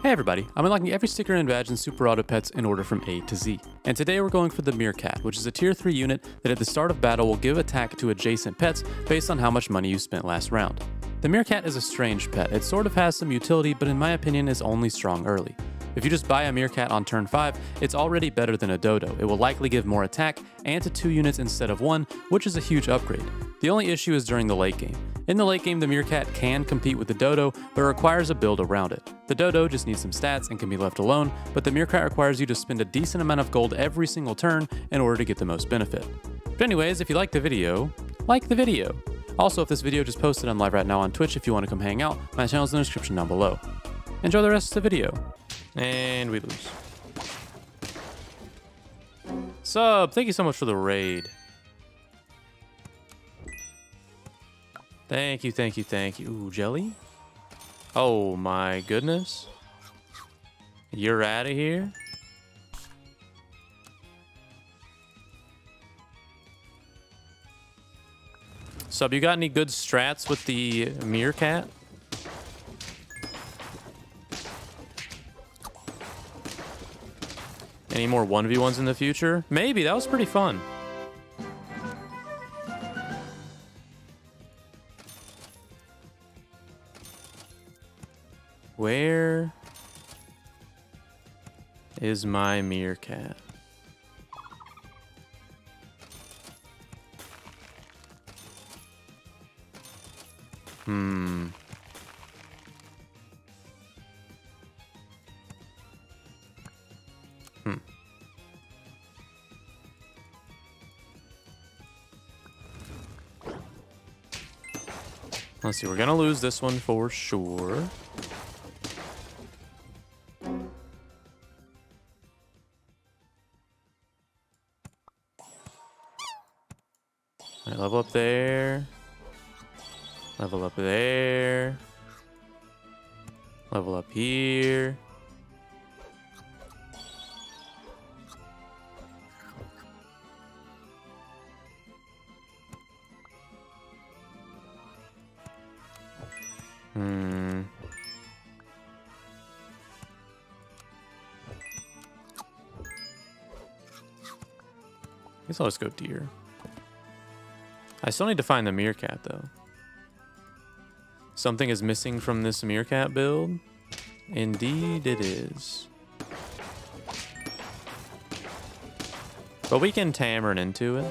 Hey everybody, I'm unlocking every sticker and badge in Super Auto Pets in order from A to Z. And today we're going for the Meerkat, which is a tier 3 unit that at the start of battle will give attack to adjacent pets based on how much money you spent last round. The Meerkat is a strange pet. It sort of has some utility, but in my opinion is only strong early. If you just buy a Meerkat on turn 5, it's already better than a Dodo. It will likely give more attack and to 2 units instead of 1, which is a huge upgrade. The only issue is during the late game. In the late game, the Meerkat can compete with the Dodo, but requires a build around it. The Dodo just needs some stats and can be left alone, but the Meerkat requires you to spend a decent amount of gold every single turn in order to get the most benefit. But anyways, if you liked the video, like the video. Also, if this video just posted on live right now on Twitch, if you want to come hang out, my channel's in the description down below. Enjoy the rest of the video. And we lose. Sub, thank you so much for the raid. Thank you, thank you, thank you. Ooh, jelly? Oh my goodness. You're out of here? Sub, you got any good strats with the Meerkat? Any more 1v1s in the future? Maybe, that was pretty fun. Where is my meerkat? Hmm. Let's see, we're gonna lose this one for sure. Right, level up there. Level up there. Level up here. Hmm. guess I'll just go deer. I still need to find the meerkat though. Something is missing from this meerkat build. Indeed it is. But we can Tamarin into it.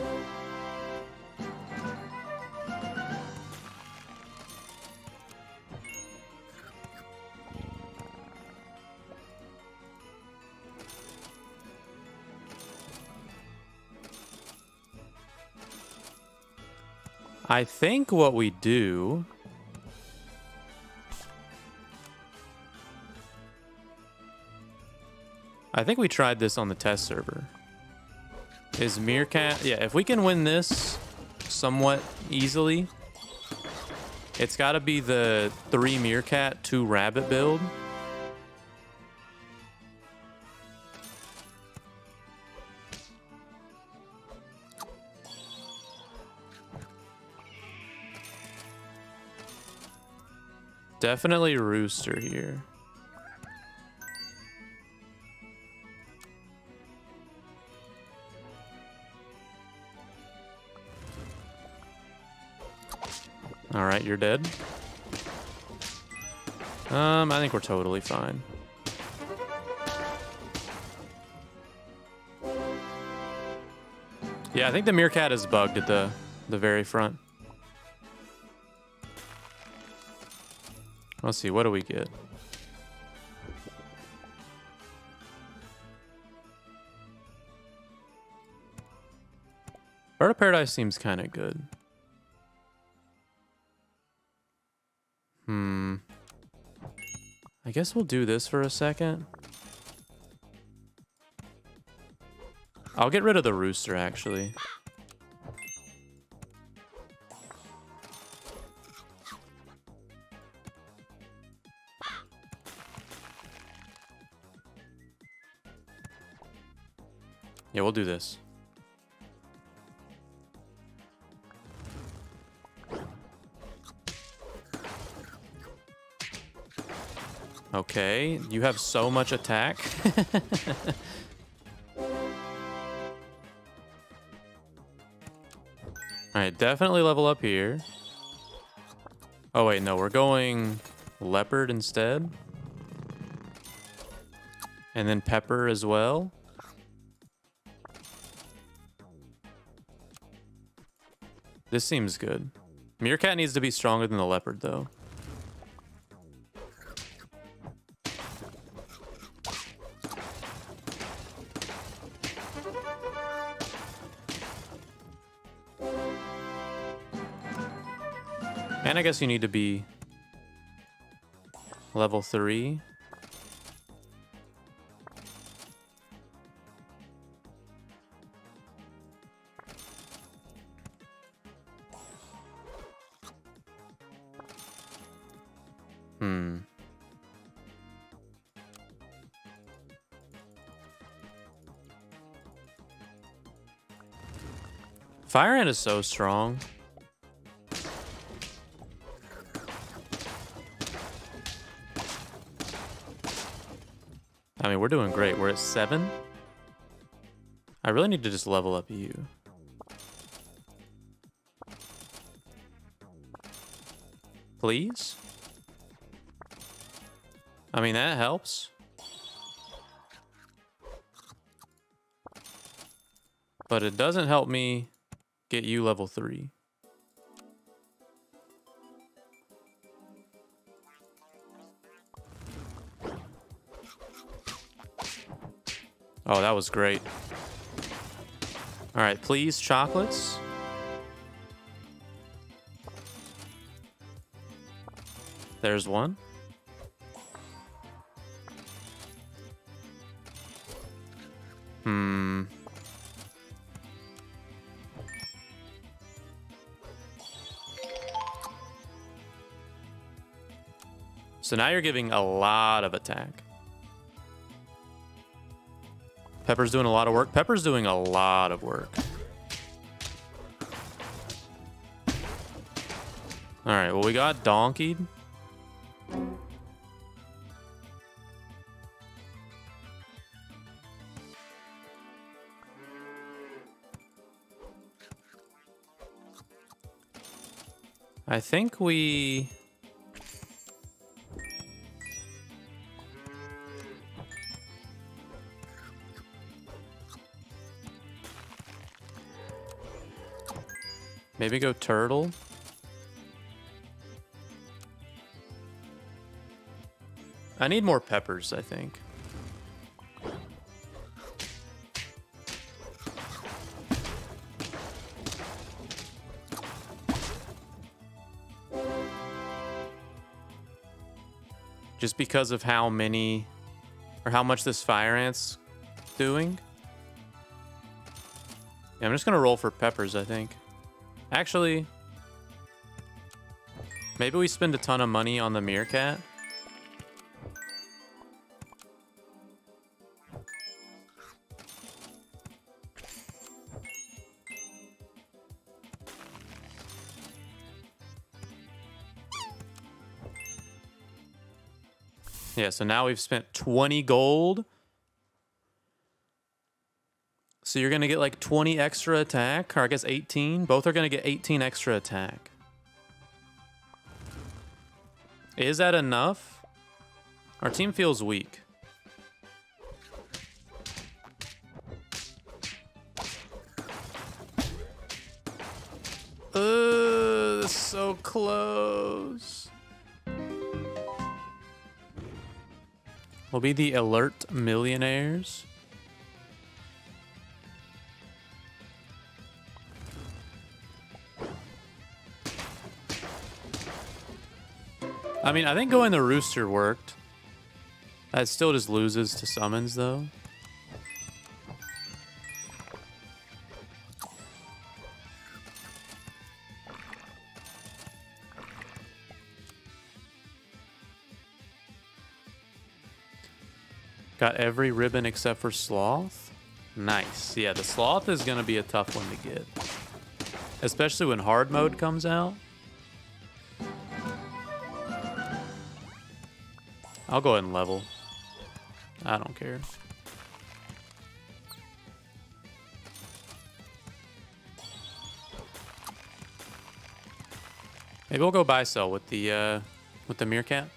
I think what we do... I think we tried this on the test server. Is Meerkat... Yeah, if we can win this somewhat easily, it's got to be the three Meerkat, two Rabbit build. Definitely Rooster here. All right, you're dead. Um, I think we're totally fine. Yeah, I think the Meerkat is bugged at the the very front. Let's see, what do we get? Bird of Paradise seems kind of good. Hmm. I guess we'll do this for a second. I'll get rid of the rooster, actually. We'll do this. Okay, you have so much attack. Alright, definitely level up here. Oh wait, no, we're going leopard instead. And then pepper as well. This seems good. Meerkat needs to be stronger than the leopard, though. And I guess you need to be level 3. Hmm. Fire Ant is so strong. I mean, we're doing great. We're at seven. I really need to just level up you. Please? I mean, that helps. But it doesn't help me get you level 3. Oh, that was great. All right, please, chocolates. There's one. So now you're giving a lot of attack. Pepper's doing a lot of work. Pepper's doing a lot of work. All right, well, we got donkeyed. I think we... Maybe go turtle. I need more peppers, I think. Just because of how many or how much this fire ant's doing. Yeah, I'm just gonna roll for peppers, I think. Actually, maybe we spend a ton of money on the meerkat. Yeah, so now we've spent 20 gold. So you're going to get like 20 extra attack, or I guess 18. Both are going to get 18 extra attack. Is that enough? Our team feels weak. Ugh, so close. We'll be the alert millionaires. I mean, I think going the rooster worked. That still just loses to summons, though. Got every ribbon except for Sloth. Nice. Yeah, the Sloth is going to be a tough one to get. Especially when hard mode comes out. I'll go ahead and level. I don't care. Maybe we'll go buy sell with the uh, with the meerkat.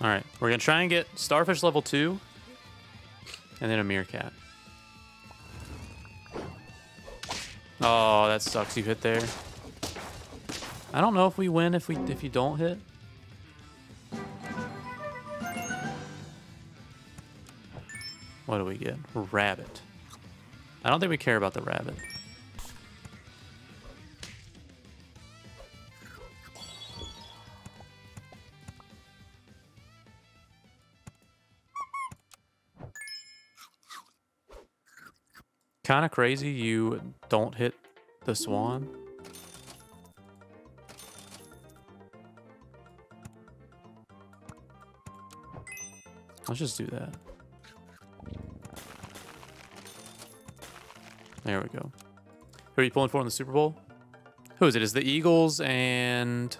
All right, we're gonna try and get starfish level two, and then a meerkat. Oh, that sucks. You hit there. I don't know if we win if we if you don't hit. What do we get? Rabbit. I don't think we care about the rabbit. Kind of crazy you don't hit the swan. Let's just do that. There we go. Who are you pulling for in the Super Bowl? Who is it? Is the Eagles and...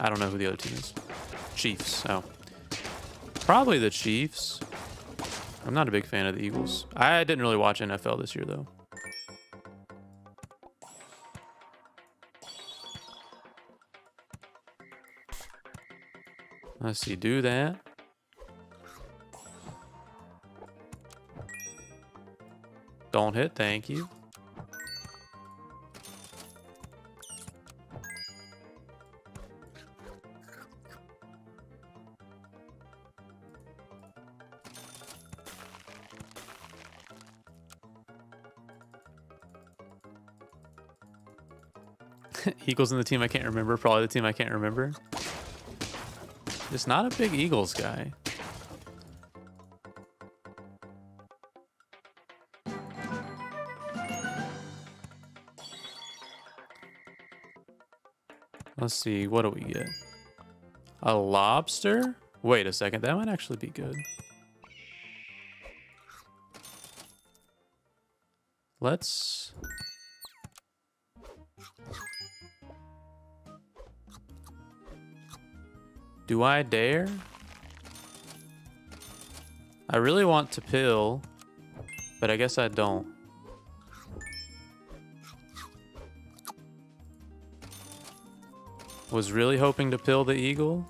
I don't know who the other team is. Chiefs. Oh. Probably the Chiefs. I'm not a big fan of the Eagles. I didn't really watch NFL this year, though. Let's see, do that. Don't hit, thank you. Eagles in the team I can't remember. Probably the team I can't remember. Just not a big Eagles guy. Let's see, what do we get? A lobster? Wait a second, that might actually be good. Let's... Do I dare? I really want to pill, but I guess I don't. Was really hoping to pill the eagle.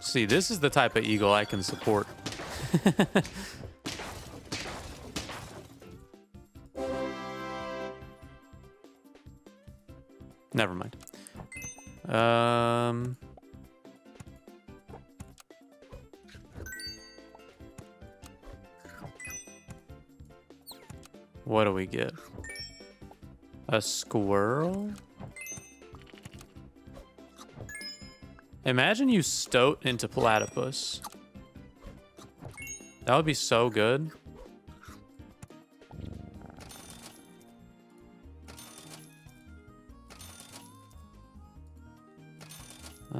See, this is the type of eagle I can support. Never mind. Um... What do we get? A squirrel? Imagine you stoat into platypus. That would be so good.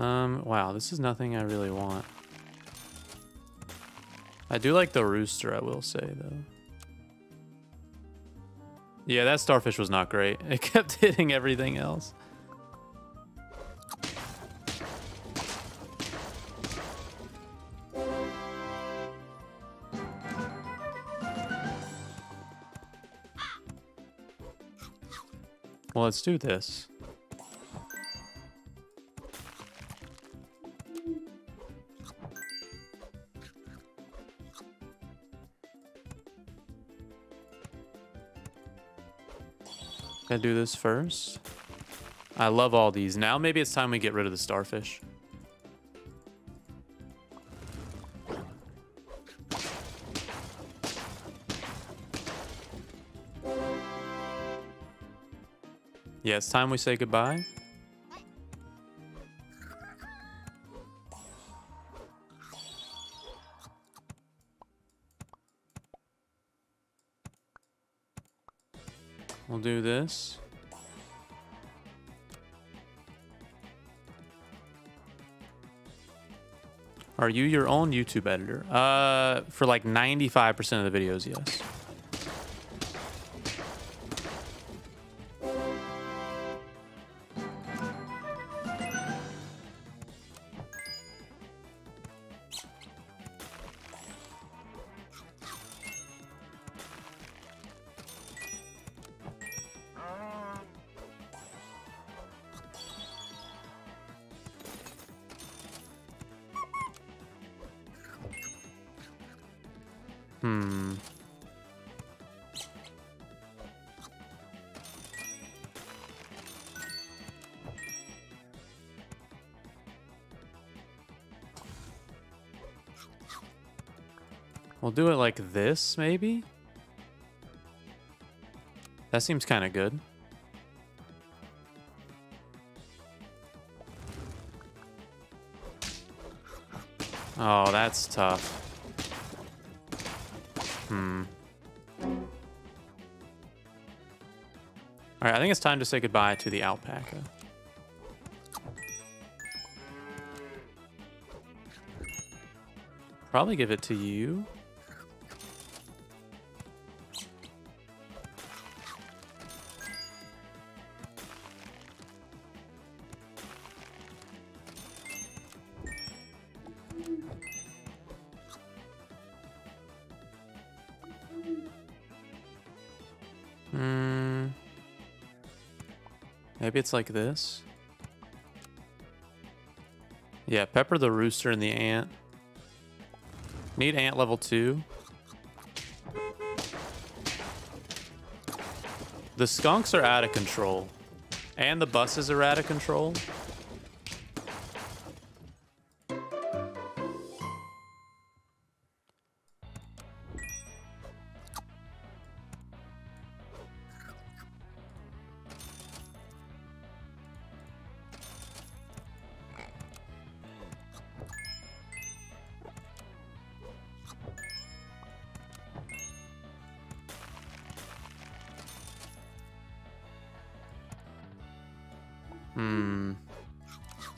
Um, wow, this is nothing I really want. I do like the rooster, I will say, though. Yeah, that starfish was not great. It kept hitting everything else. Well, let's do this. Do this first. I love all these. Now maybe it's time we get rid of the starfish. Yeah, it's time we say goodbye. Are you your own YouTube editor? Uh, for like 95% of the videos, yes. Hmm. We'll do it like this, maybe? That seems kind of good. Oh, that's tough. Alright, I think it's time to say goodbye to the alpaca. Probably give it to you. It's like this. Yeah, Pepper the Rooster and the Ant. Need Ant level 2. The skunks are out of control. And the buses are out of control.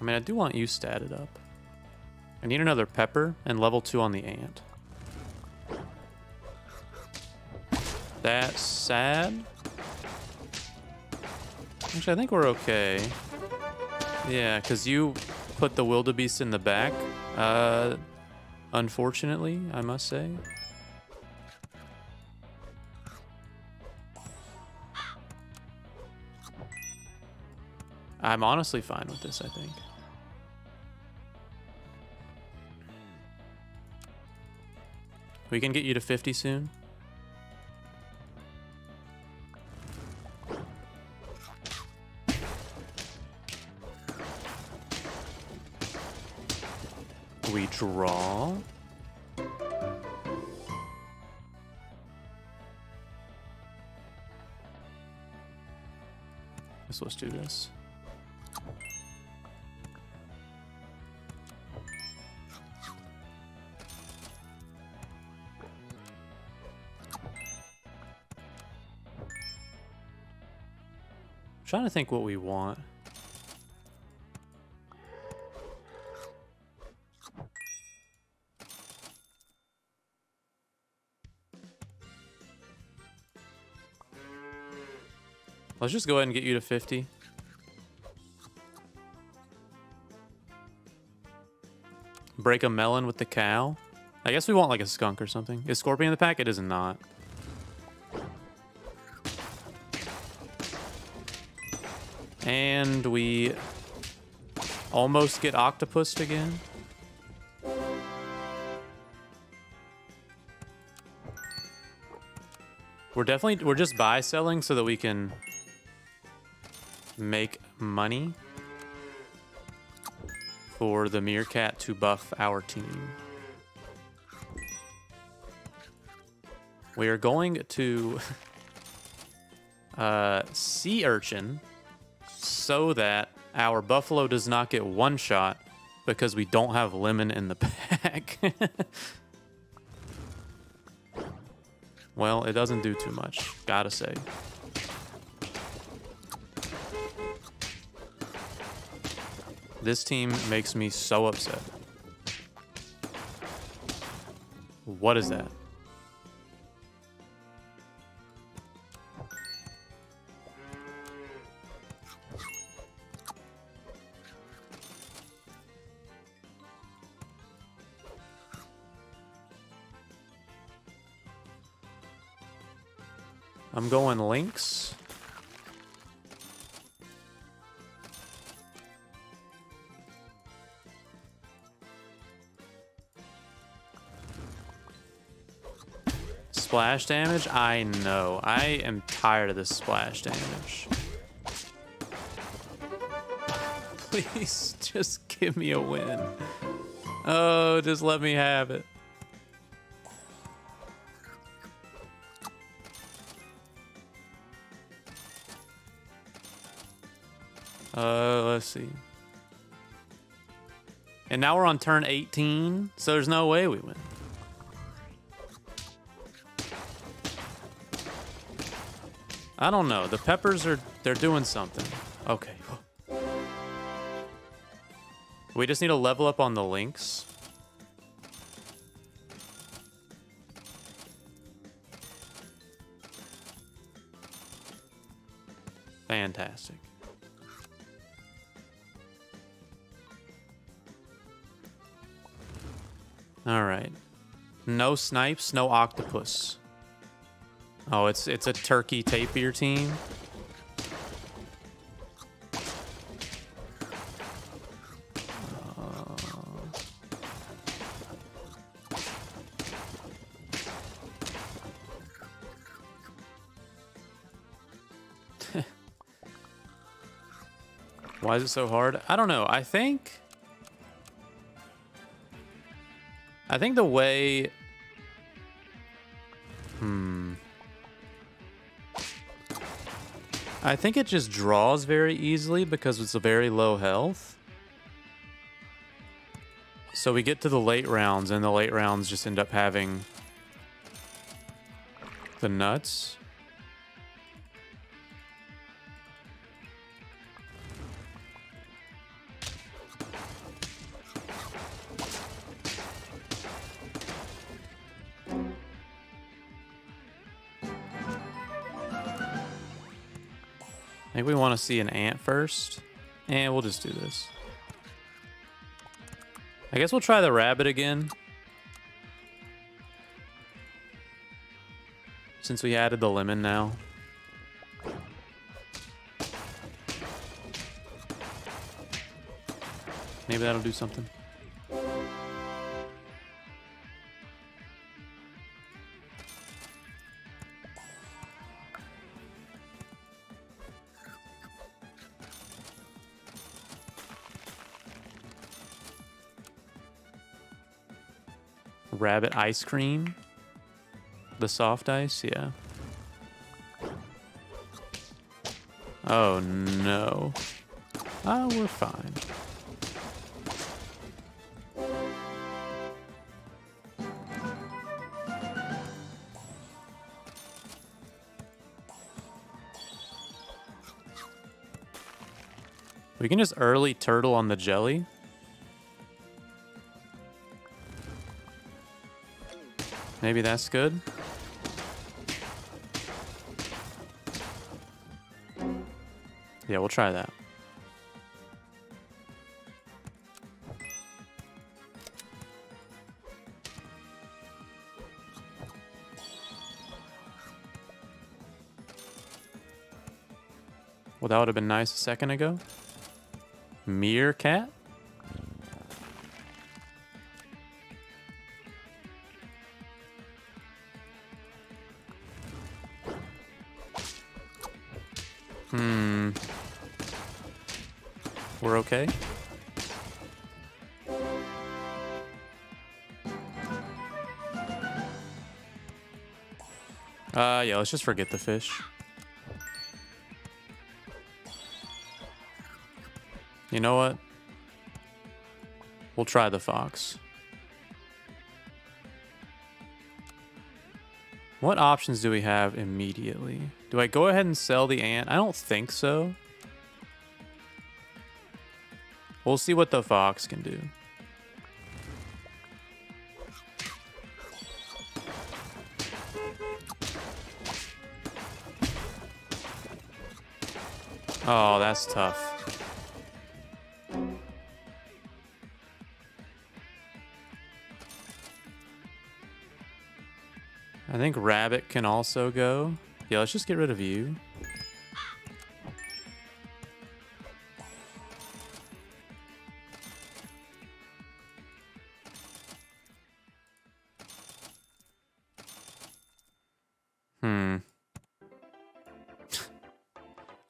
I mean, I do want you statted up. I need another pepper and level 2 on the ant. That's sad. Actually, I think we're okay. Yeah, because you put the wildebeest in the back. Uh, unfortunately, I must say. I'm honestly fine with this, I think. We can get you to 50 soon. We draw. So let's do this. Trying to think what we want. Let's just go ahead and get you to 50. Break a melon with the cow. I guess we want like a skunk or something. Is Scorpion in the pack? It is not. And we almost get octopused again. We're definitely, we're just buy selling so that we can make money for the meerkat to buff our team. We are going to uh, sea urchin so that our buffalo does not get one shot because we don't have lemon in the pack. well, it doesn't do too much, gotta say. This team makes me so upset. What is that? I'm going lynx. Splash damage? I know. I am tired of this splash damage. Please, just give me a win. Oh, just let me have it. Uh, let's see. And now we're on turn 18, so there's no way we win. I don't know. The peppers are, they're doing something. Okay. We just need to level up on the lynx. Fantastic. All right. No snipes, no octopus. Oh, it's it's a turkey tapir team. Uh. Why is it so hard? I don't know. I think I think the way... Hmm. I think it just draws very easily because it's a very low health. So we get to the late rounds, and the late rounds just end up having the nuts. See an ant first. And we'll just do this. I guess we'll try the rabbit again. Since we added the lemon now. Maybe that'll do something. Rabbit ice cream. The soft ice, yeah. Oh no. Oh, we're fine. We can just early turtle on the jelly. Maybe that's good. Yeah, we'll try that. Well, that would have been nice a second ago. Meerkat? Let's just forget the fish. You know what? We'll try the fox. What options do we have immediately? Do I go ahead and sell the ant? I don't think so. We'll see what the fox can do. That's tough. I think rabbit can also go. Yeah, let's just get rid of you.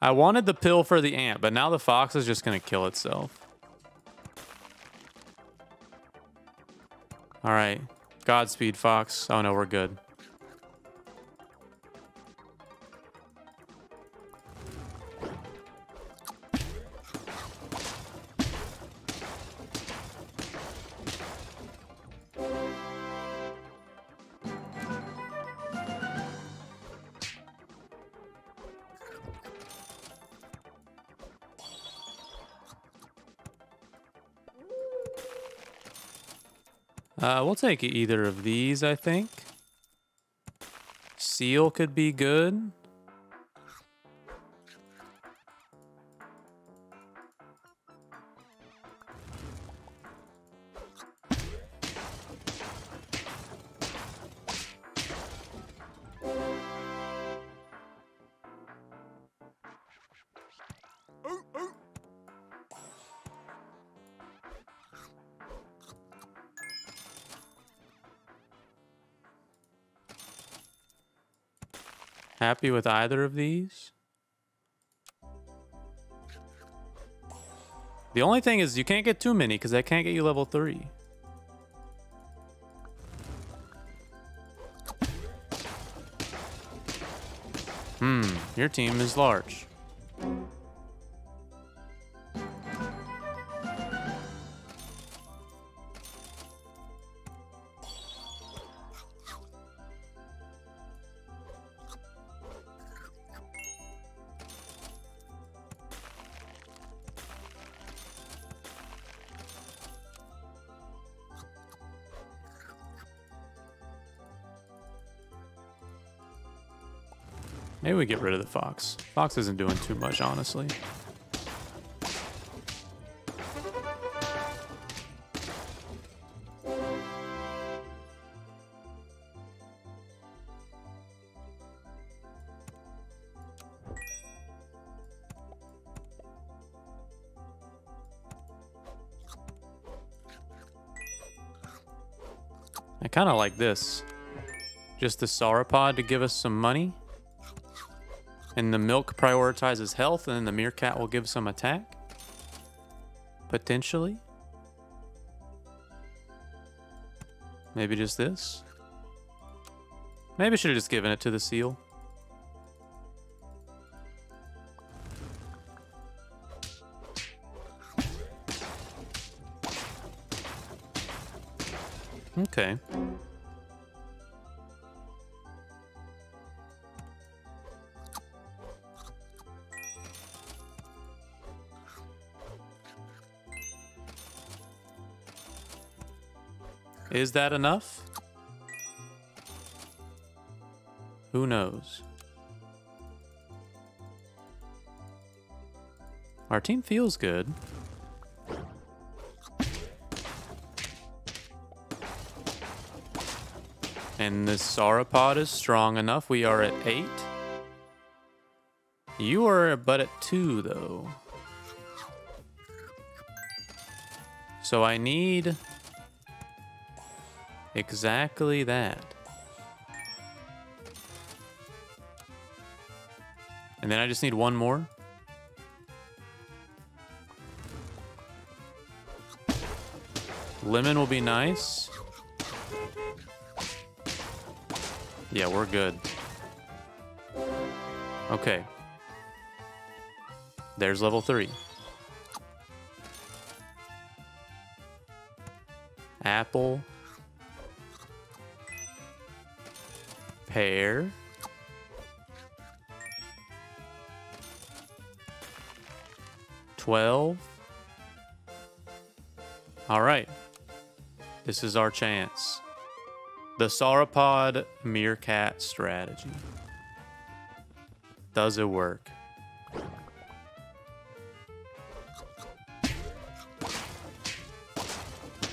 I wanted the pill for the ant, but now the fox is just going to kill itself. All right. Godspeed, Fox. Oh, no, we're good. We'll take either of these, I think. Seal could be good. Happy with either of these? The only thing is you can't get too many because I can't get you level 3. Hmm, your team is large. Maybe we get rid of the fox. Fox isn't doing too much, honestly. I kind of like this. Just the sauropod to give us some money. And the milk prioritizes health, and then the meerkat will give some attack. Potentially. Maybe just this. Maybe should have just given it to the seal. Is that enough? Who knows? Our team feels good. And this sauropod is strong enough. We are at 8. You are but at 2, though. So I need Exactly that. And then I just need one more. Lemon will be nice. Yeah, we're good. Okay. There's level three. Apple pear, twelve. All right, this is our chance. The sauropod meerkat strategy. Does it work?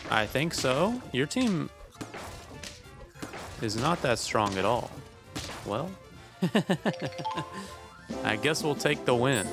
I think so. Your team is not that strong at all. Well, I guess we'll take the win.